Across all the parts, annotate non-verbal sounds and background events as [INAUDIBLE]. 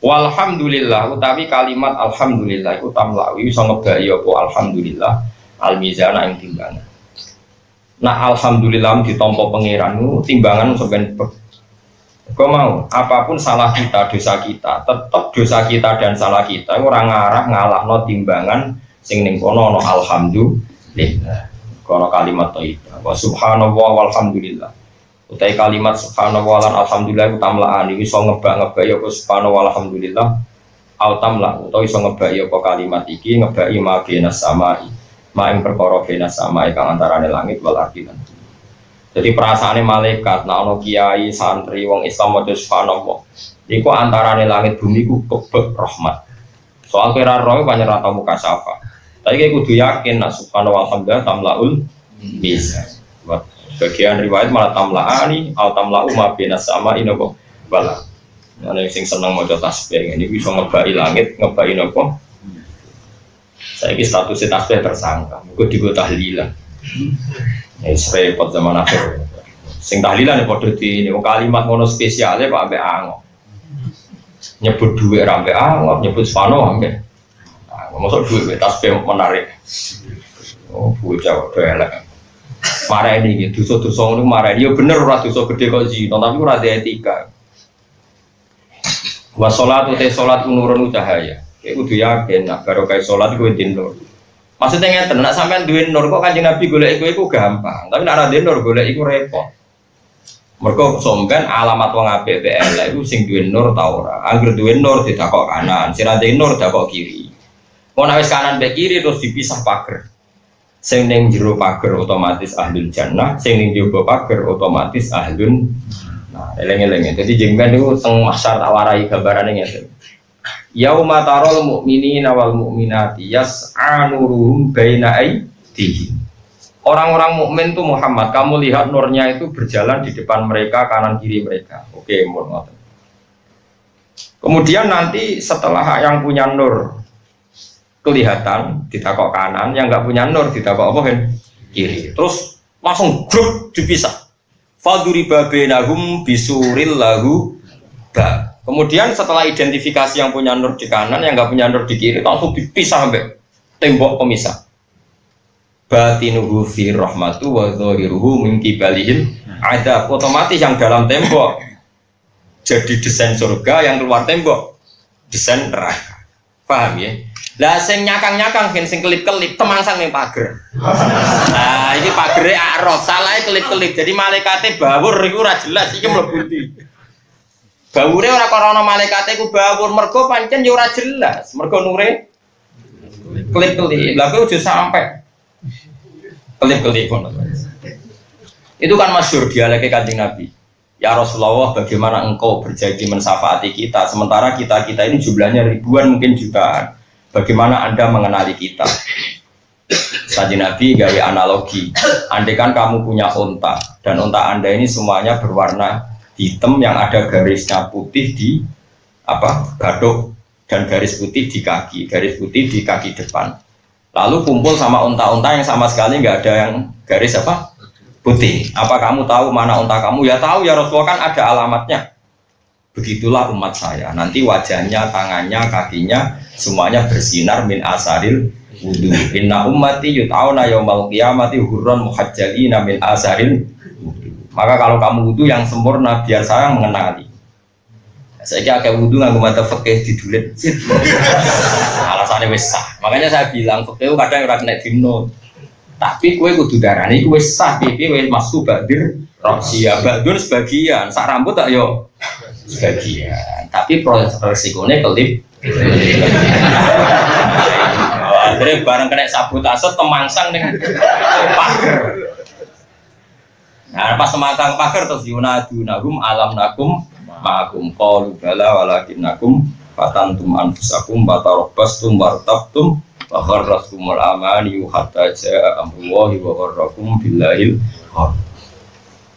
Walhamdulillah utawi kalimat alhamdulillah iku tamlawi iso ngebai apa alhamdulillah al mizana ing timbangan. Nah alhamdulillah ditompo pangeran timbangan sampean Kau mau apa pun salah kita, dosa kita, tetap dosa kita dan salah kita orang ngarah ngalah no timbangan sing ning kono no alhamdulillah. Kono kalimat thayyibah. Wa subhanallah walhamdulillah. Utai kalimat subhanallah lan alhamdulillah tamlaan iki iso ngebak-ngebak ya subhanallah walhamdulillah. Au tamla utawa iso ngebak ya kalimat iki ngebaki ma bina samai. Ma ing perkara bina samai kang antarane langit wal ardi jadi perasaannya malaikat, nah ono kiai, santri, wong Islam mau subhanallah. Iku antarane langit bumi ku kebek rahmat. Soal kira roh banyak rata muka syafa. Tapi kayak kudu yakin, nah subhanallah alhamdulillah tamlaul bisa. Bagian riwayat malah tamlaani, al tamlau ma bina sama ini kok bala. Nah, sing seneng mau tasbih ini bisa ngebai langit, ngebai nopo. Saya ini statusnya tasbih tersangka, gue digo tahlilan. Ya repot zaman akhir. Sing tahlilan ya padha di ini kalimat mono spesialnya Pak ambek angok. Nyebut duit ambek angok, nyebut spano ambek. Masuk duit tasbih menarik. Oh, bocah elek. Marah ini gitu, dosa-dosa ini marah ini. Ya bener ora dosa gede kok zina, tapi ora ada etika. Wa sholat utai sholat nurun cahaya. Kayak kudu yakin, nah baru kayak sholat gue tindur. Maksudnya ngeten, nak sampean duwe nur kok Kanjeng Nabi iku iku gampang, tapi nak ora nur golek iku repot. Mergo somben alamat wong apik be elek iku sing duwe nur ta ora. Angger duwe nur didakok kanan, sing ora nur dakok kiri. Mau wis kanan be kiri terus dipisah pager. Sing ning jero pager otomatis ahlul jannah, sing ning jero pager otomatis ahlun Nah, eleng-eleng. Jadi jengben itu teng masar tak warai gambarannya ngeten. Yauma tarol mu'minina wal mu'minati yas'a nuruhum baina aydihim. Orang-orang mukmin tuh Muhammad, kamu lihat nurnya itu berjalan di depan mereka, kanan kiri mereka. Oke, mohon Kemudian nanti setelah yang punya nur kelihatan di takok kanan, yang nggak punya nur di takok apa? Kiri. Terus langsung grup dipisah. Faduri babenahum bisuril lahu ba Kemudian setelah identifikasi yang punya nur di kanan, yang nggak punya nur di kiri, langsung dipisah sampai tembok pemisah. Batinuhu fi rahmatu wa zahiruhu min kibalihim ada otomatis yang dalam tembok jadi desain surga yang keluar tembok desain neraka. Paham ya? Lah sing nyakang-nyakang kan sing kelip-kelip temangsang ning pager. Nah, ini pagere araf, salah kelip-kelip. Jadi malaikate bawur iku ora jelas iki mlebu Bawure ora krana malaikate ku bawur mergo pancen ya ora jelas. Mergo nure kelip-kelip. Lah aja sampai kelip-kelip Itu kan masyur dialeknya kanjeng Nabi. Ya Rasulullah, bagaimana engkau berjanji mensafati kita, sementara kita kita ini jumlahnya ribuan mungkin jutaan. Bagaimana anda mengenali kita? Saji Nabi gaya analogi. Andai kan kamu punya unta dan unta anda ini semuanya berwarna hitam yang ada garisnya putih di apa gadok dan garis putih di kaki, garis putih di kaki depan. Lalu kumpul sama unta-unta yang sama sekali nggak ada yang garis apa putih. Apa kamu tahu mana unta kamu? Ya tahu ya Rasulullah kan ada alamatnya. Begitulah umat saya. Nanti wajahnya, tangannya, kakinya semuanya bersinar min asaril wudhu. Inna ummati yut'auna yawmal qiyamati hurran muhajjalina min asaril maka kalau kamu wudhu yang sempurna biar saya mengenali. Saya kira kayak wudhu nggak mata fakih di dulit. [LAUGHS] Alasannya besar. Makanya saya bilang fakih kadang orang kena dino. Tapi kue kudu ini kue sah, pipi kue masuk badir, rosia badur sebagian, sak rambut tak yo sebagian. Tapi resikonya kelip. Akhirnya bareng kena sabotase temangsang dengan pagar. Nah, pas semangkang pagar terus yunadu nagum alam nakum ma'akum qalu bala walakinnakum fatantum anfusakum batarabastum wartabtum wa gharratkumul amani hatta ja'a amrullahi wa gharrakum billahil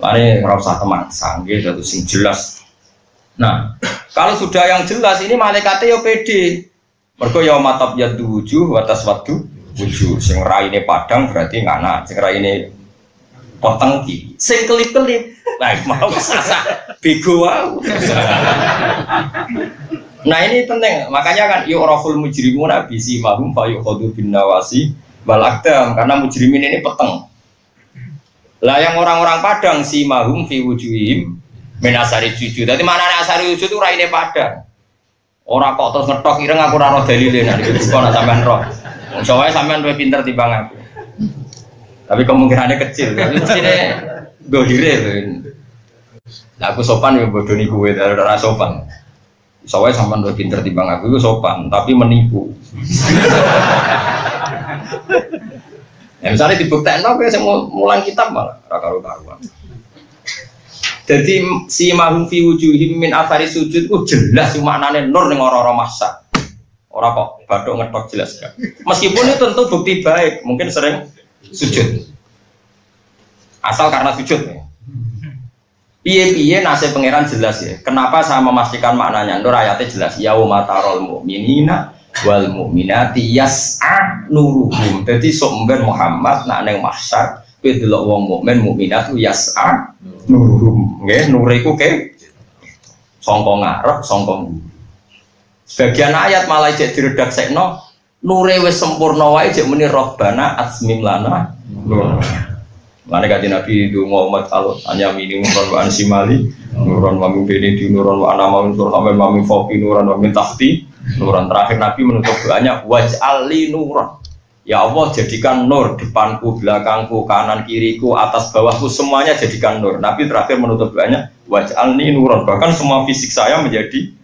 usah temangsang nggih satu sing jelas. Nah, kalau sudah yang jelas ini malaikatnya yo pede. Mergo ya matab yadu wujuh wa taswaddu wujuh. Sing raine padang berarti ngana, sing raine potong ki sing kelip-kelip nah [LAUGHS] mau sasa bego wow Nah ini penting, makanya kan yu'raful mujrimuna bisi mahum fa yukhadu bin nawasi balakdam karena mujrimin ini peteng. Lah yang orang-orang Padang si mahum fi wujuhim min asari sujud. Dadi mana asari sujud itu raine Padang. Ora kok terus ngetok ireng aku ora ono dalile nek iki kok sampean roh. Jawa sampean luwih pinter timbang aku. Tapi kemungkinannya kecil, tapi mestine gohire. Lah aku sopan ya bodoni kowe ora sopan. Soalnya sampai udah pinter timbang aku itu sopan, tapi menipu. [LAUGHS] ya, misalnya dibuktikan apa saya mau mulang kitab malah rakaru karuan. Jadi si mahum fi wujuhim min athari sujud itu jelas sih maknanya nur ning orang-orang masa. Orang kok badok ngetok jelas kan. Meskipun itu tentu bukti baik, mungkin sering sujud. Asal karena sujud ya. Piye-piye nasib pangeran jelas ya. Kenapa saya memastikan maknanya? Nur ayatnya jelas. Yaumatarol mu'minina wal mu'minati yas'a nuruhum. Jadi sumber Muhammad nak neng mahsyar kowe delok wong mukmin mukminat yas'a. Nuruhum. Nggih, nur iku ke? Sangka ngarep, sangka Sebagian ayat malah cek diredaksekno nure wis sempurna wae cek muni robbana asmim lana. Mana kata Nabi itu Muhammad al hanya mini nuron wa ansimali nuron wa min bini di nuron wa anama nuron wa min foki nuron wa min tahti. Nuron terakhir Nabi menutup doanya waj'ali nuron Ya Allah jadikan nur depanku, belakangku, kanan, kiriku, atas bawahku semuanya jadikan nur. Nabi terakhir menutup doanya waj'alni nuron bahkan semua fisik saya menjadi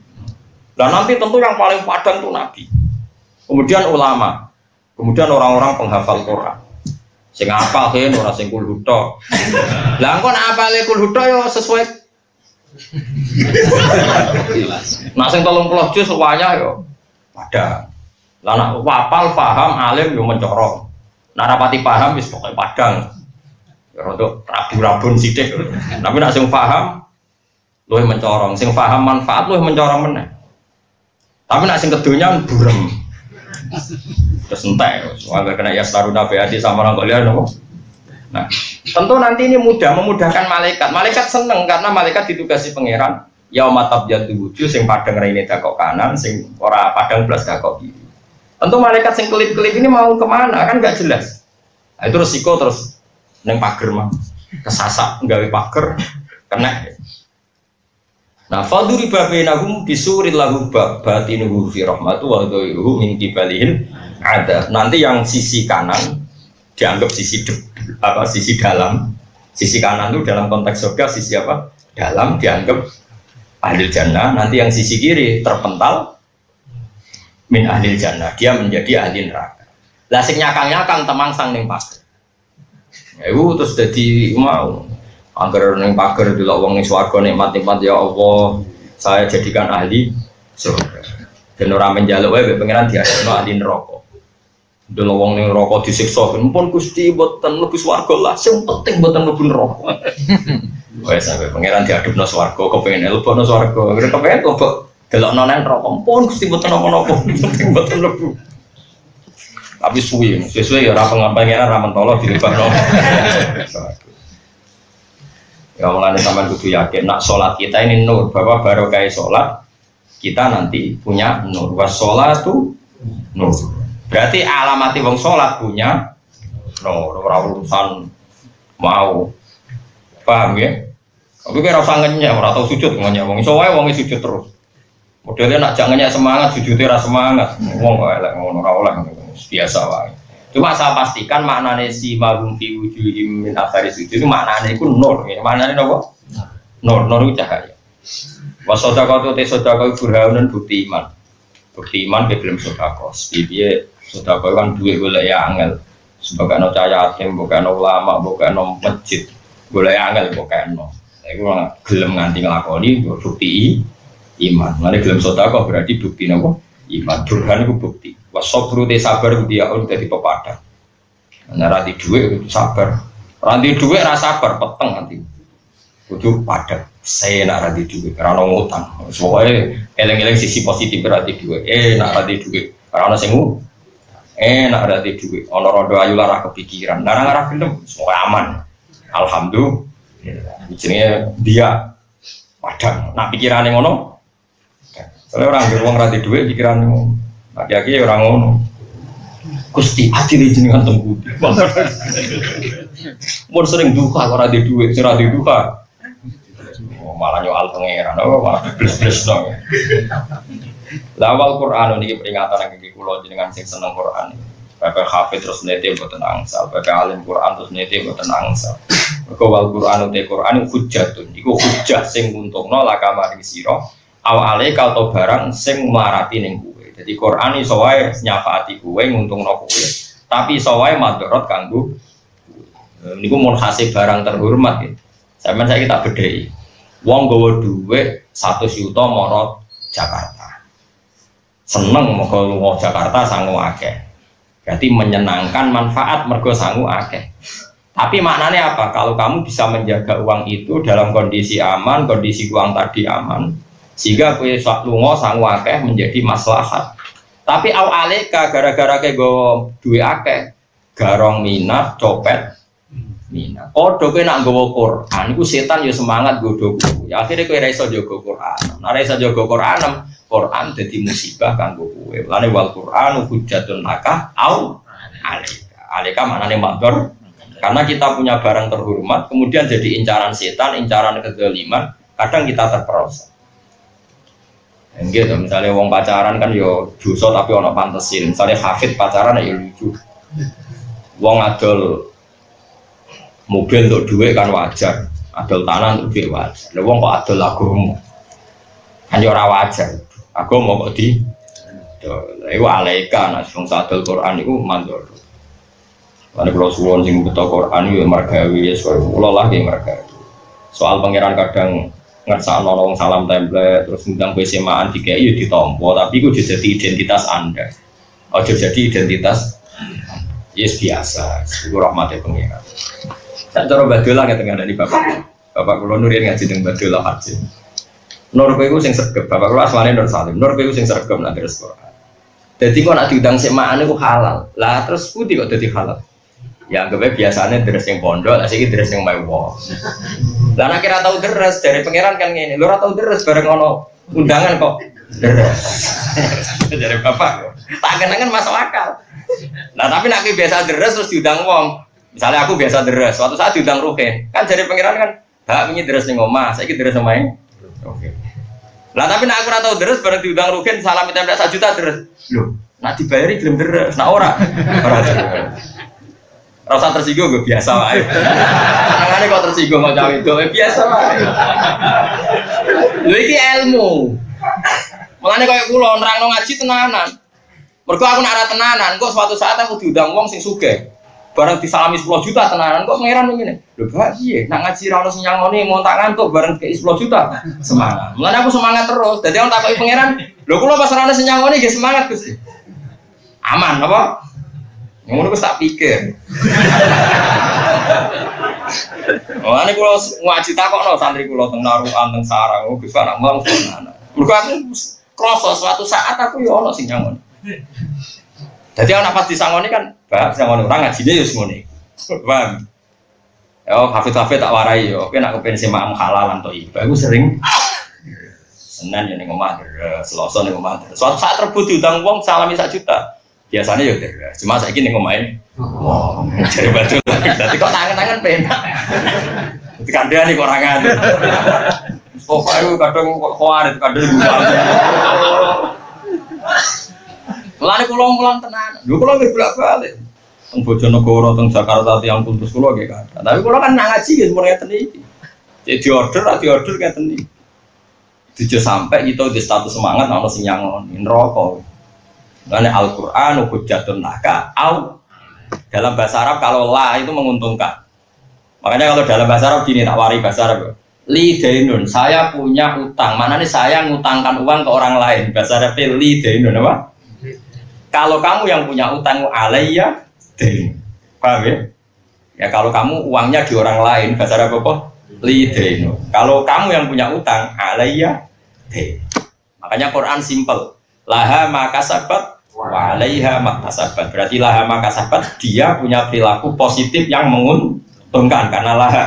dan nanti tentu yang paling padan itu Nabi. Kemudian ulama, kemudian orang-orang penghafal Quran Sing apa kan ora sing kul huto. Lah engko nek apale kul huto yo sesuai [LAUGHS] Nah sing 30 juz semuanya yo padang. Lah nak wapal paham alim yo mencorong. Nak rapati paham wis pokoke padang. Ya rada rabu-rabun sithik. Tapi nak sing paham luwih mencorong, sing paham manfaat luwih mencorong meneh. Tapi nak sing kedonyan burem. Terus entek, soalnya kena ya staruna hati sama orang kalian nopo. Nah, tentu nanti ini mudah memudahkan malaikat. Malaikat seneng karena malaikat ditugasi pangeran. Ya matab jatuh wujud, sing padang ini dakok kanan, sing ora padang belas dakok kiri. Tentu malaikat sing kelip-kelip ini mau ke mana kan nggak jelas. Nah, itu resiko terus neng pagar mah kesasak nggawe pagar kena Nah, faduri babainahum bisuril lahu batinuhu fi rahmatu wa dhairuhu min kibalihil ada. Nanti yang sisi kanan dianggap sisi de, apa sisi dalam. Sisi kanan itu dalam konteks surga sisi apa? Dalam dianggap ahli jannah. Nanti yang sisi kiri terpental min ahli jannah. Dia menjadi ahli neraka. Lah sing nyakang-nyakang temang sang ning pas. Ya terus jadi mau Agar neng pagar dulu wong ning swarga nikmat-nikmat ya Allah, saya jadikan ahli surga. Dan orang menjaluk wae pangeran diadekno ahli neraka. Dulu wong ning neraka disiksa, pun Gusti mboten mlebu swarga lah, sing penting mboten mlebu neraka. [LAUGHS] Wes sampe pangeran diadukno swarga, kepengin lebokno swarga, kira kepengin kok delokno nang neraka, pun Gusti mboten napa-napa, penting [LAUGHS] mboten mlebu. Tapi suwi, sesuai ya ora pengapengenan ra mentolo dilebakno. [LAUGHS] Ya mulai sampai kudu yakin, nak sholat kita ini nur, bahwa baru kayak sholat kita nanti punya nur. Was sholat tuh nur. Berarti alamati wong sholat punya nur. Orang urusan mau, paham ya? Tapi kira usah ngenyek, orang tahu sujud ngenyek wong. Soalnya wong sujud terus. Modelnya nak jangan semangat, sujudnya rasa semangat. Wong elek ngono ora oleh biasa wae. Cuma saya pastikan maknanya si magum fi wujuhim min athari sujud itu maknanya itu nur. Ya. Maknanya apa? Nur, nur itu cahaya. Wasodako itu te sodako burhanun bukti iman. Bukti iman ke belum sodako. Dia sodako kan duit boleh ya angel. Sebagai no cahaya yatim, bukan no ulama, bukan no masjid. Boleh angel, bukan no. Itu gelem nganti ngelakoni bukti iman. Nanti gelem sodako berarti bukti nopo iman. Burhan itu bukti. Wasobru te sabar dia on jadi pepada. Nah rati duit itu sabar. Rati duit rasa sabar peteng nanti. Kudu pada. Saya nak rati duit karena ngutang. Soalnya eleng-eleng sisi positif berarti duit. Eh nak rati duit karena sengu. Eh nak rati duit. Ono rodo ayu lara kepikiran. Nara ngarah film. Semua aman. Alhamdulillah. Jenenge dia padang. Nak pikiran yang ngono Soalnya orang di ruang rati duit pikiran laki-laki orang ngono. Gusti adil jenengan tunggu. [LAUGHS] Mun sering duka ora di duit, ora di duka. Oh, malah nyoal pangeran, oh malah bles-bles dong. Lawal Quran ini peringatan yang kiki kulo jenengan sing seneng Quran. Bapak hafid terus nete buatan angsal, bapak alim Quran terus nete buatan angsal. Mereka wal Quran uti Quran hujatun, iku hujah sing untungno lakama ing sira. Awale kau barang sing marati ning kuwe. Jadi Quran iso wae nyafaati kuwe nguntungno kuwe. Tapi iso wae madorot kanggo niku hasil barang terhormat ya. Sampeyan saya kita bedhei. Wong gawa dhuwit 100 juta marot Jakarta. Seneng mau lunga Jakarta sangu akeh. Berarti menyenangkan manfaat mergo sangu akeh. Tapi maknanya apa? Kalau kamu bisa menjaga uang itu dalam kondisi aman, kondisi uang tadi aman, sehingga kue lunga sangu akeh menjadi maslahat. Tapi au aleka gara-gara ke go duwe akeh, garong minat, copet, minat. Kodo kowe nak nggawa Quran iku setan ya semangat kowe. Ya akhire kowe ora iso jaga Quran. Nek ora iso jaga Quran, Quran dadi musibah kanggo kowe. Lane wal Quran hujjatun laka au alika. Alika maknane mandor. Karena kita punya barang terhormat, kemudian jadi incaran setan, incaran kezaliman, kadang kita terperosok. Gitu, misalnya wong pacaran kan yo dosa tapi ono pantesin. Misalnya hafid pacaran ya lucu. Wong adol mobil untuk duit kan wajar. Adol tanah untuk duit wajar. Lha wong kok adol agama kan ora wajar. Agama kok di itu alaika nah sing adol Quran itu mandor. Lalu kalau suwon sing betul Quran itu margawi ya soal ulah lagi margawi soal pangeran kadang ngerasa nolong salam template terus ngundang besemaan tiga itu ditompo tapi itu jadi identitas anda oh jadi identitas yes biasa itu rahmatnya pengiran Tak cara badola nggak tengah dari bapak. Bapak kulo nurin ngaji dengan badola haji. Nur kowe sing sergap, bapak kulo asmane Nur Salim. Nur kowe sing sergap nak terus. Jadi kok nak diundang semaan itu halal. Lah terus putih kok jadi halal. Ya anggapnya biasanya deres yang pondok, lah sih deres yang mewah. Lah nak kira tahu deres dari pangeran kan gini. Lu tahu deres bareng ono undangan kok deres. [LAUGHS] dari bapak. Tak kenangan masuk akal. Nah tapi nak biasa deres terus diundang wong. Misalnya aku biasa deres, suatu saat diundang Ruhin, kan jadi pangeran kan, hak ini deres nih ngomah, saya deres sama ini. Oke. Lah tapi nak aku tahu deres bareng diundang Ruhin, salam minta satu juta deres. Loh, nak dibayari belum deres, ora. Ora Rasa tersinggung gue biasa lah. Tangannya kok tersinggung macam itu, eh, biasa lah. Lu ini ilmu. Makanya kayak kulo nerang ngaji tenanan. Mergo aku nak tenanan, kok suatu saat aku diundang wong sing sugih bareng disalami 10 juta tenanan kok pangeran begini lho Pak iya nak ngaji ra ono sing nyangoni ngontak ngantuk bareng ke 10 juta semangat mulane aku semangat terus dadi orang takoki pangeran lho kula pas ora ono sing nyangoni semangat Gusti aman apa ngono wis tak pikir [LAUGHS] Mulane kula ngaji takokno santri kula teng narukan teng sarang oh bisa nak mau tenanan mergo aku krasa suatu saat aku ya ono sing nyangoni jadi anak pas disangoni kan, bah disangoni orang ngajinya ya semuanya. Paham? Oh, kafe-kafe tak warai yo. Kowe nak kepen semak halal atau iba, aku sering Senin ya ning omah Selasa ning omah Suatu saat rebut diutang uang salami sak juta. Biasanya ya deres. Cuma saiki ning omahe. Wah, cari baju lagi. Dadi kok tangan-tangan penak. Dadi kandhani kok ora ngene. Pokoknya kadang kok kuarit, kadang Mulane kula mulang tenan. Lho kula nggih bolak-balik. Teng Bojonegoro, teng Jakarta, tiang kultus kula nggih kan. Tapi kula kan ngaji nggih ngeten iki. Jadi di order, di order ngeten iki. Tujuh sampai kita di status semangat ana sing nyangoni neraka. Karena Al-Qur'an hujjatun laka au dalam bahasa Arab kalau la itu menguntungkan. Makanya kalau dalam bahasa Arab gini tak wari bahasa Arab. Li dainun, saya punya utang. Mana nih saya ngutangkan uang ke orang lain. Bahasa Arab li dainun apa? Kalau kamu yang punya utang alaiya den. Paham ya? Ya kalau kamu uangnya di orang lain, bahasa Arab apa? Lideno. Kalau kamu yang punya utang alaiya den. Makanya Quran simple. Laha maka sabat wa alaiha maktasabat. Berarti laha maka sabat dia punya perilaku positif yang menguntungkan karena laha.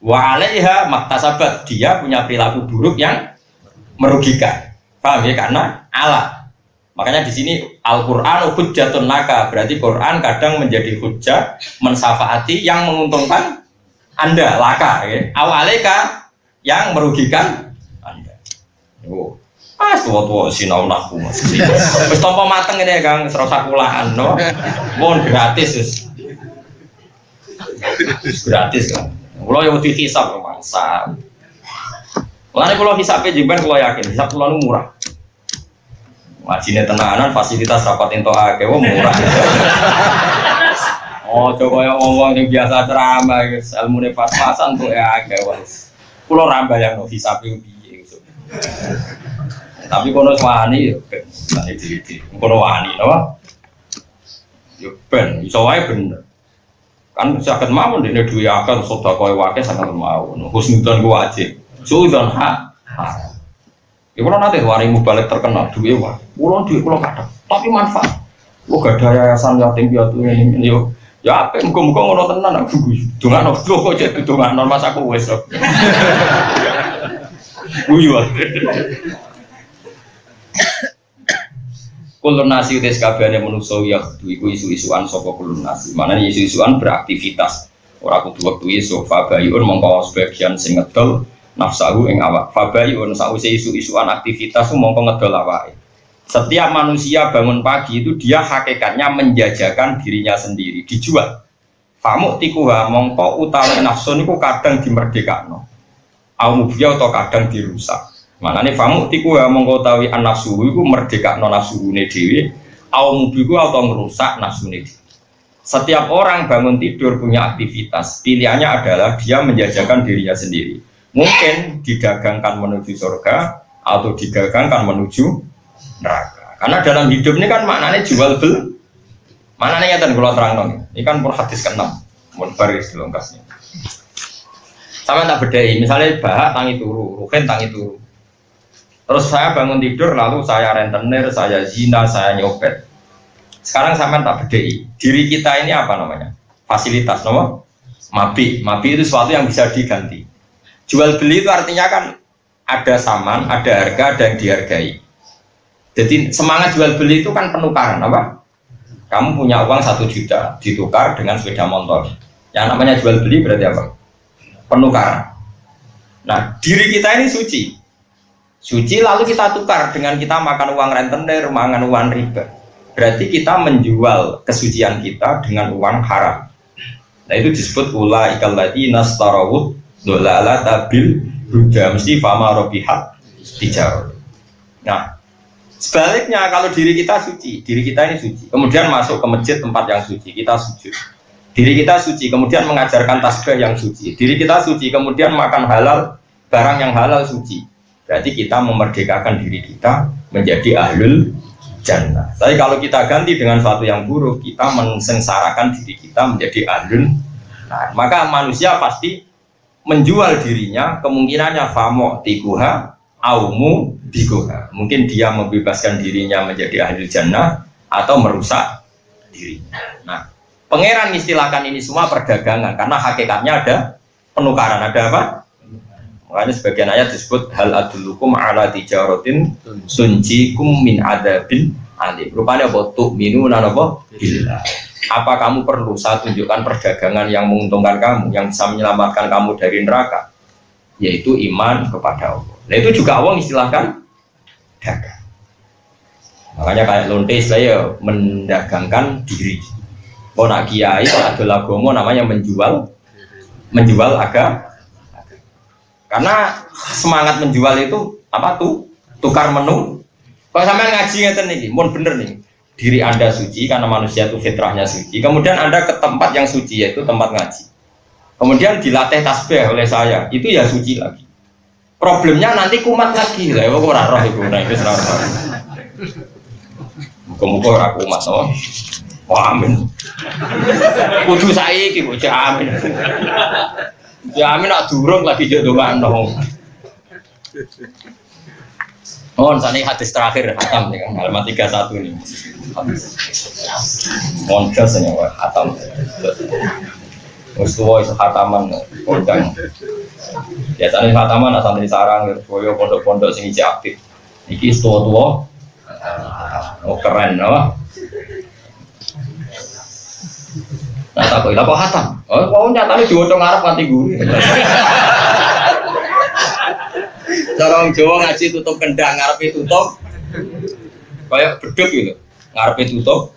Wa alaiha maktasabat dia punya perilaku buruk yang merugikan. Paham ya? Karena Allah. Makanya di sini Al-Qur'an hujjatun laka, berarti Quran kadang menjadi hujjah mensafaati yang menguntungkan Anda laka ya. Awaleka yang merugikan Anda. Oh. Ah, tua-tua sinau naku mas. [LAUGHS] Wis tompo mateng ini ya Kang, serasa kulaan no. Mohon gratis Gratis kan. Kalau yang di hisap mangsa. Mulane kalau hisapnya jemben kalau yakin hisap kalau murah. Wajine tenanan fasilitas rapat ento akeh murah. Oh, coba yang ngomong yang biasa ceramah, ilmu pas-pasan tuh ya wis. Kulo rambah yang no hisape piye gitu. Tapi kono wani ben, sane diri Kono wani napa? Yo ben, iso wae bener. Kan sakit mawon dene duwe akal sedekah wae sakit mawon. Husnudzon ku wajib. Sudzon hak. Ya kalau nanti warimu balik terkenal duwe wae. Kulo duwe kulo kadang. Tapi manfaat. Lo gak ada yayasan yatim piatu ini yo. Ya apa muga-muga ngono tenan aku Dongan aku [LAUGHS] kok jadi dongan mas aku wes. [LAUGHS] Guyu. Kulun nasi utes kabehane manusa ya iku isu-isuan saka kulun nasi. Mana isu-isuan beraktivitas. Ora kudu wektu isu fabayun mongko sebagian sing ngedol nafsahu ing awak. Fabayun sause isu-isuan aktivitas mongko ngedol awake. Setiap manusia bangun pagi itu dia hakikatnya menjajakan dirinya sendiri, dijual. Famuk tikuha mongko utawi nafsu niku kadang dimerdekakno. Au atau kadang dirusak nih famu tiku ya mongko tawi an nafsu iku merdeka non nafsune dhewe au mubiku atau merusak nafsune dhewe. Setiap orang bangun tidur punya aktivitas. Pilihannya adalah dia menjajakan dirinya sendiri. Mungkin didagangkan menuju surga atau didagangkan menuju neraka. Karena dalam hidup ini kan maknanya jual beli. Mana nih dan kalau terang dong. Ini kan per hadis ke-6. Mun baris lengkasnya. Sama tak bedai. Misalnya bahak tangi turu, ruhen tangi turu. Terus saya bangun tidur, lalu saya rentenir, saya zina, saya nyopet. Sekarang saya tak bedai. Diri kita ini apa namanya? Fasilitas, nomor? Mabi. Mabi itu sesuatu yang bisa diganti. Jual beli itu artinya kan ada saman, ada harga, ada yang dihargai. Jadi semangat jual beli itu kan penukaran, apa? Kamu punya uang satu juta, ditukar dengan sepeda motor. Yang namanya jual beli berarti apa? Penukaran. Nah, diri kita ini suci suci lalu kita tukar dengan kita makan uang rentenir, makan uang riba. Berarti kita menjual kesucian kita dengan uang haram. Nah itu disebut ula ikal lagi nastarawut dolala tabil buddha mesti fama robihat dijar. Nah sebaliknya kalau diri kita suci, diri kita ini suci, kemudian masuk ke masjid tempat yang suci, kita sujud. Diri kita suci, kemudian mengajarkan tasbih yang suci. Diri kita suci, kemudian makan halal, barang yang halal suci Berarti kita memerdekakan diri kita menjadi ahlul jannah. Tapi kalau kita ganti dengan sesuatu yang buruk, kita mensengsarakan diri kita menjadi ahlul nah, maka manusia pasti menjual dirinya kemungkinannya famo tikuha aumu biguha. Mungkin dia membebaskan dirinya menjadi ahlul jannah atau merusak diri. Nah, pangeran istilahkan ini semua perdagangan karena hakikatnya ada penukaran, ada apa? Makanya sebagian ayat disebut hal adulukum ala tijaratin sunjikum min adabin alim. Rupanya apa? minu apa? Bila. Apa kamu perlu saya tunjukkan perdagangan yang menguntungkan kamu, yang bisa menyelamatkan kamu dari neraka? Yaitu iman kepada Allah. Nah itu juga Allah istilahkan dagang. Makanya kayak lonte saya mendagangkan diri. Mau nak kiai, ada lagomo namanya menjual, menjual agama karena semangat menjual itu apa tuh? Tukar menu. Kalau sampai ngaji ngeten nih, mohon bener nih. Diri Anda suci karena manusia itu fitrahnya suci. Kemudian Anda ke tempat yang suci yaitu tempat ngaji. Kemudian dilatih tasbih oleh saya, itu ya suci lagi. Problemnya nanti kumat lagi lah, ya kok roh iku, nah itu ora roh. Muga-muga ora kumat oh. Wah, amin. Kudu saiki kok amin. Ya amin nak durung lagi jadi mana? Oh, ini hadis terakhir hatam ya halaman 31 ini. Mohon jasanya wah hatam. Wis tuwa hataman kondang. Biasanya hataman asal dari sarang, koyo pondok-pondok sing isi aktif. Iki tua-tua. Oh keren, apa? Nah, tak kok apa hatam? Oh, mau nyatane diwaca ngarep nganti guru. [LAUGHS] Corong Jawa ngaji tutup kendang, ngarepe tutup. Kayak beduk gitu. Ngarepe tutup.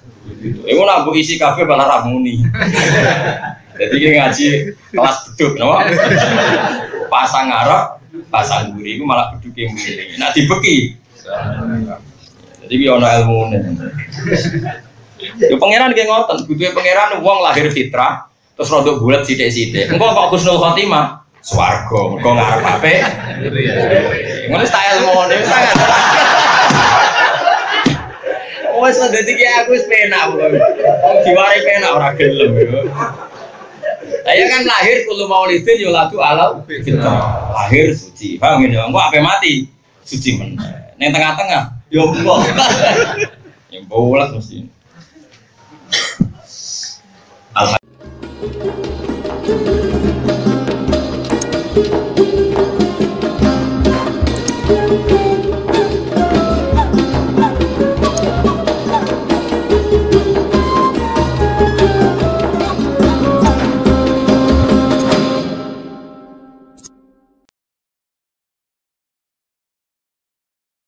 Iku nak mbok isi kafe malah ramuni. [LAUGHS] Jadi ini ngaji kelas beduk, no? [LAUGHS] Pasang ngarep, pasang guri, itu malah beduk yang milih. Nah dibeki. Jadi bi ono ilmu nih. Yo pangeran kayak ngotot, butuh pangeran uang lahir fitrah, terus rodok bulat sidik-sidik. Engkau kok Husnul Khotimah, swargo, engkau ngarep apa? Ngono style ilmu nih, sangat. Wes dadi ki aku wis penak pokoke. Wong diwari penak ora gelem yo. Saya kan lahir kulo maulidin yo lagu alal fitrah. Lahir suci. Paham ngene, engko ape mati suci men. Ning tengah-tengah yo mbok. Ya bolas mesti. Alhamdulillah.